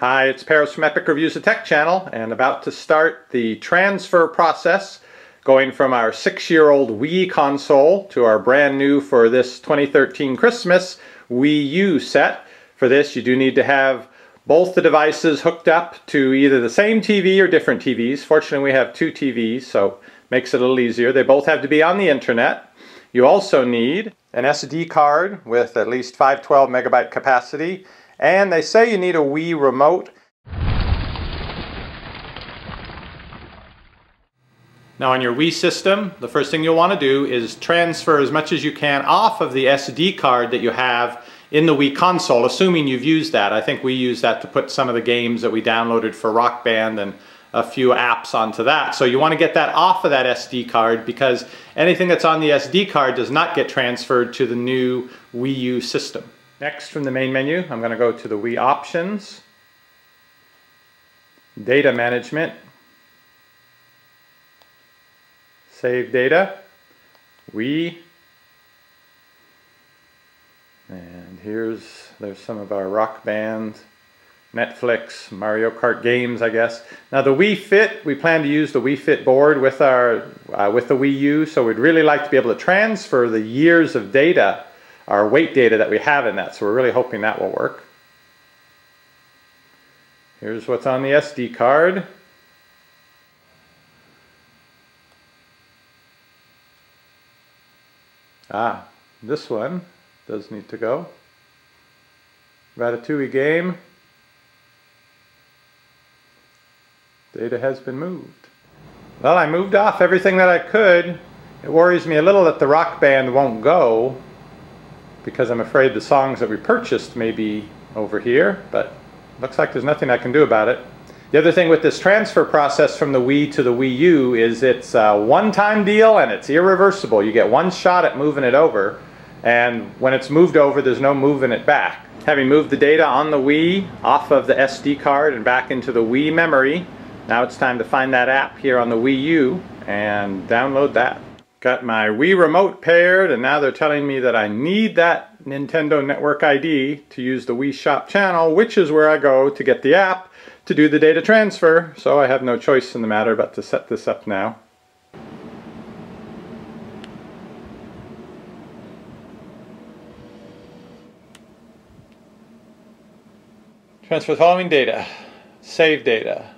Hi, it's Paris from Epic Reviews of Tech channel and about to start the transfer process going from our six-year-old Wii console to our brand new for this 2013 Christmas Wii U set. For this you do need to have both the devices hooked up to either the same TV or different TVs. Fortunately we have two TVs so makes it a little easier. They both have to be on the internet. You also need an SD card with at least 512 megabyte capacity and they say you need a Wii remote. Now on your Wii system, the first thing you'll want to do is transfer as much as you can off of the SD card that you have in the Wii console, assuming you've used that. I think we used that to put some of the games that we downloaded for Rock Band and a few apps onto that. So you want to get that off of that SD card because anything that's on the SD card does not get transferred to the new Wii U system. Next from the main menu, I'm going to go to the Wii Options, Data Management, Save Data, Wii, and here's, there's some of our Rock Band, Netflix, Mario Kart games, I guess. Now the Wii Fit, we plan to use the Wii Fit board with our uh, with the Wii U, so we'd really like to be able to transfer the years of data our weight data that we have in that. So we're really hoping that will work. Here's what's on the SD card. Ah, this one does need to go. Ratatouille game. Data has been moved. Well, I moved off everything that I could. It worries me a little that the rock band won't go because I'm afraid the songs that we purchased may be over here, but looks like there's nothing I can do about it. The other thing with this transfer process from the Wii to the Wii U is it's a one-time deal and it's irreversible. You get one shot at moving it over, and when it's moved over, there's no moving it back. Having moved the data on the Wii off of the SD card and back into the Wii memory, now it's time to find that app here on the Wii U and download that. Got my Wii Remote paired and now they're telling me that I need that Nintendo Network ID to use the Wii Shop channel, which is where I go to get the app to do the data transfer. So I have no choice in the matter but to set this up now. Transfer following data. Save data.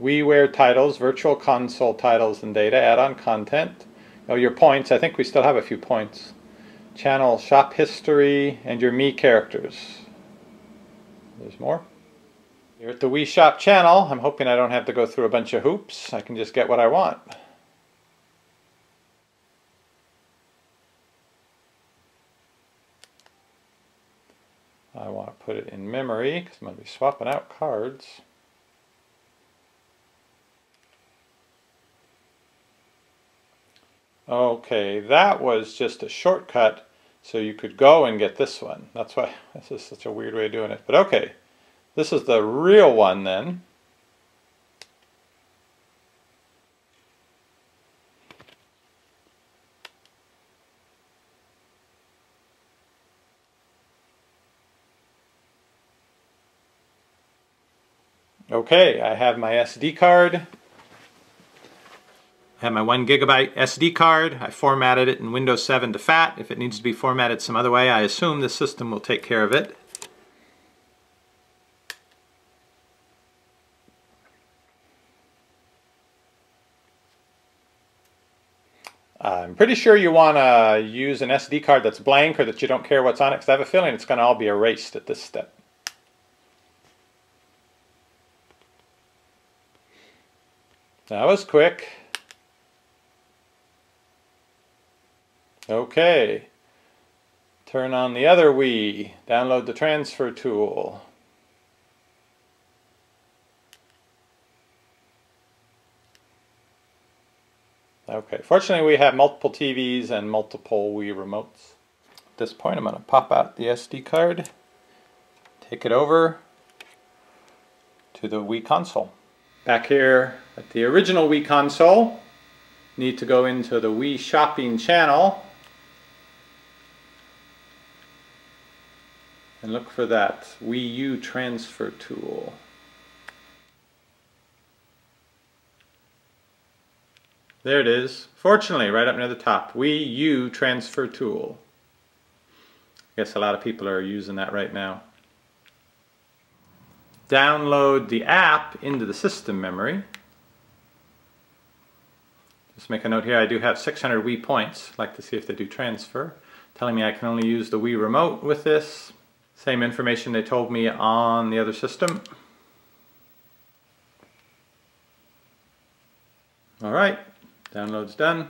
WiiWare titles, virtual console titles and data, add-on content, Oh, your points. I think we still have a few points. Channel shop history and your Mii characters. There's more. Here at the Wii Shop channel, I'm hoping I don't have to go through a bunch of hoops. I can just get what I want. I want to put it in memory because I'm going to be swapping out cards. Okay, that was just a shortcut so you could go and get this one. That's why this is such a weird way of doing it. But okay, this is the real one then. Okay, I have my SD card. I have my one gigabyte SD card. I formatted it in Windows 7 to FAT. If it needs to be formatted some other way, I assume the system will take care of it. I'm pretty sure you want to use an SD card that's blank or that you don't care what's on it because I have a feeling it's going to all be erased at this step. That was quick. Okay. Turn on the other Wii. Download the transfer tool. Okay, fortunately we have multiple TVs and multiple Wii remotes. At this point I'm going to pop out the SD card, take it over to the Wii console. Back here at the original Wii console, need to go into the Wii shopping channel and look for that Wii U transfer tool. There it is. Fortunately, right up near the top, Wii U transfer tool. I guess a lot of people are using that right now. Download the app into the system memory. Just make a note here, I do have 600 Wii points. Like to see if they do transfer. Telling me I can only use the Wii remote with this. Same information they told me on the other system. Alright, download's done.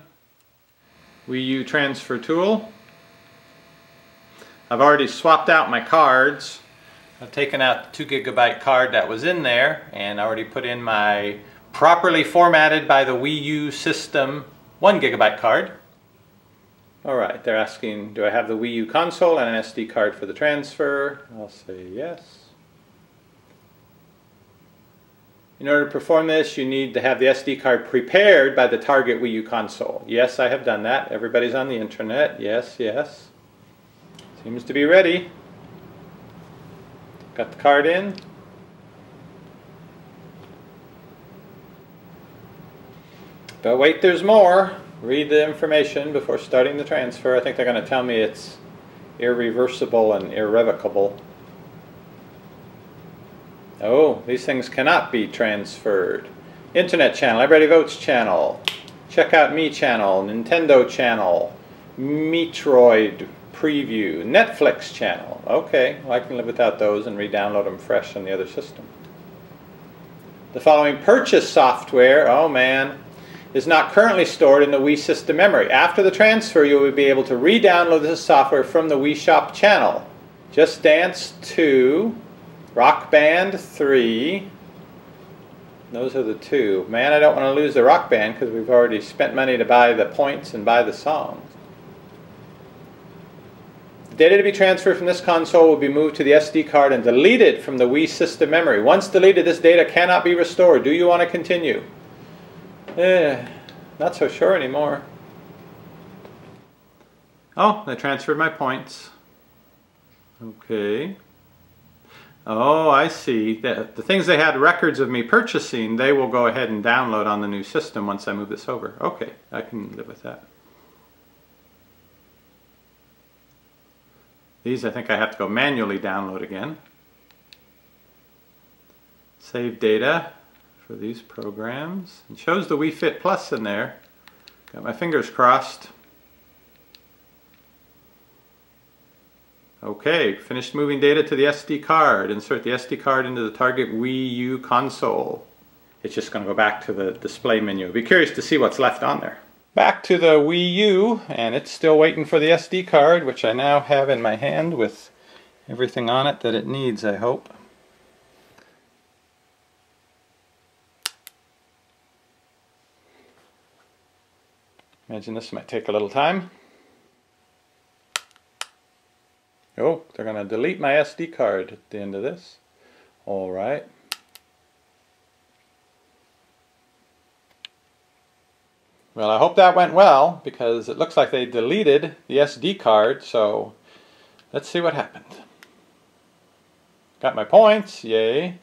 Wii U transfer tool. I've already swapped out my cards. I've taken out the 2 gigabyte card that was in there and I already put in my properly formatted by the Wii U system 1 gigabyte card. Alright, they're asking do I have the Wii U console and an SD card for the transfer? I'll say yes. In order to perform this, you need to have the SD card prepared by the target Wii U console. Yes, I have done that. Everybody's on the internet. Yes, yes. Seems to be ready. Got the card in. But wait, there's more. Read the information before starting the transfer. I think they're going to tell me it's irreversible and irrevocable. Oh, these things cannot be transferred. Internet channel, Everybody Votes channel, Check Out Mii channel, Nintendo channel, Metroid preview, Netflix channel. Okay, well, I can live without those and re-download them fresh on the other system. The following purchase software, oh man, is not currently stored in the Wii system memory. After the transfer, you will be able to re-download this software from the Wii Shop channel. Just Dance 2, Rock Band 3. Those are the two. Man, I don't want to lose the Rock Band because we've already spent money to buy the points and buy the songs. The data to be transferred from this console will be moved to the SD card and deleted from the Wii system memory. Once deleted, this data cannot be restored. Do you want to continue? Eh, not so sure anymore. Oh, they transferred my points. Okay. Oh, I see. The, the things they had records of me purchasing, they will go ahead and download on the new system once I move this over. Okay, I can live with that. These I think I have to go manually download again. Save data for these programs. It shows the Wii Fit Plus in there. Got my fingers crossed. Okay, finished moving data to the SD card. Insert the SD card into the target Wii U console. It's just going to go back to the display menu. Be curious to see what's left on there. Back to the Wii U, and it's still waiting for the SD card, which I now have in my hand with everything on it that it needs, I hope. Imagine this might take a little time. Oh, they're going to delete my SD card at the end of this. All right. Well, I hope that went well because it looks like they deleted the SD card, so let's see what happened. Got my points, yay.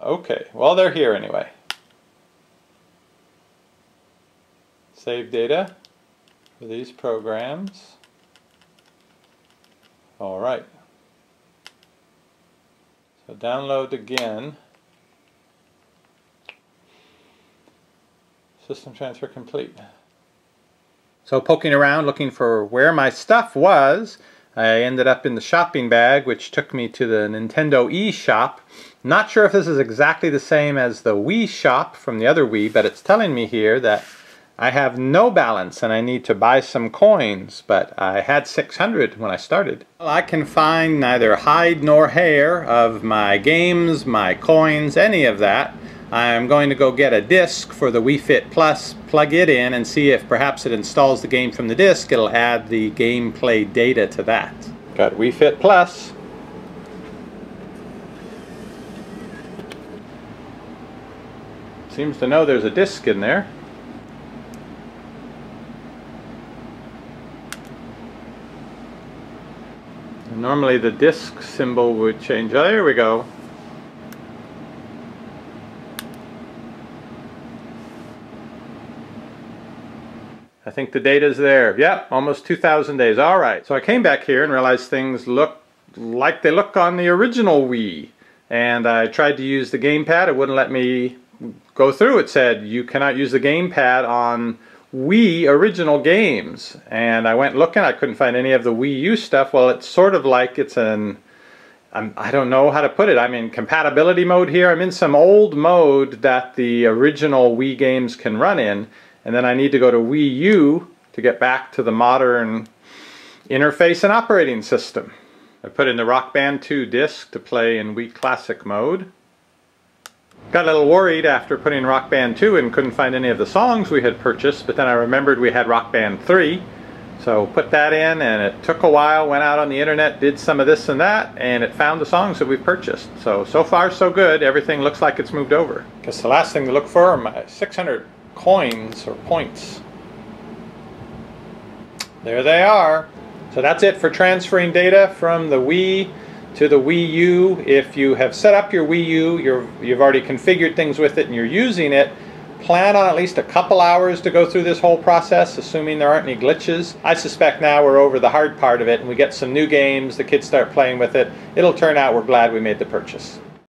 Okay, well they're here anyway. Save data for these programs. All right. So download again. System transfer complete. So poking around looking for where my stuff was, I ended up in the shopping bag which took me to the Nintendo eShop. Not sure if this is exactly the same as the Wii shop from the other Wii, but it's telling me here that I have no balance and I need to buy some coins, but I had 600 when I started. Well, I can find neither hide nor hair of my games, my coins, any of that. I'm going to go get a disc for the Wii Fit Plus, plug it in and see if perhaps it installs the game from the disc. It'll add the gameplay data to that. Got Wii Fit Plus. Seems to know there's a disc in there. Normally the disk symbol would change. Oh, there we go. I think the data's there. Yep, almost 2,000 days. All right. So I came back here and realized things look like they look on the original Wii. And I tried to use the gamepad. It wouldn't let me go through. It said, you cannot use the gamepad on Wii original games. And I went looking. I couldn't find any of the Wii U stuff. Well, it's sort of like it's an... I'm, I don't know how to put it. I'm in compatibility mode here. I'm in some old mode that the original Wii games can run in and then I need to go to Wii U to get back to the modern interface and operating system. I put in the Rock Band 2 disc to play in Wii Classic mode. Got a little worried after putting Rock Band 2 and couldn't find any of the songs we had purchased, but then I remembered we had Rock Band 3. So put that in and it took a while, went out on the internet, did some of this and that, and it found the songs that we've purchased. So, so far so good. Everything looks like it's moved over. Because the last thing to look for are my 600 coins or points. There they are. So that's it for transferring data from the Wii to the Wii U. If you have set up your Wii U, you you've already configured things with it and you're using it, plan on at least a couple hours to go through this whole process, assuming there aren't any glitches. I suspect now we're over the hard part of it and we get some new games, the kids start playing with it. It'll turn out we're glad we made the purchase.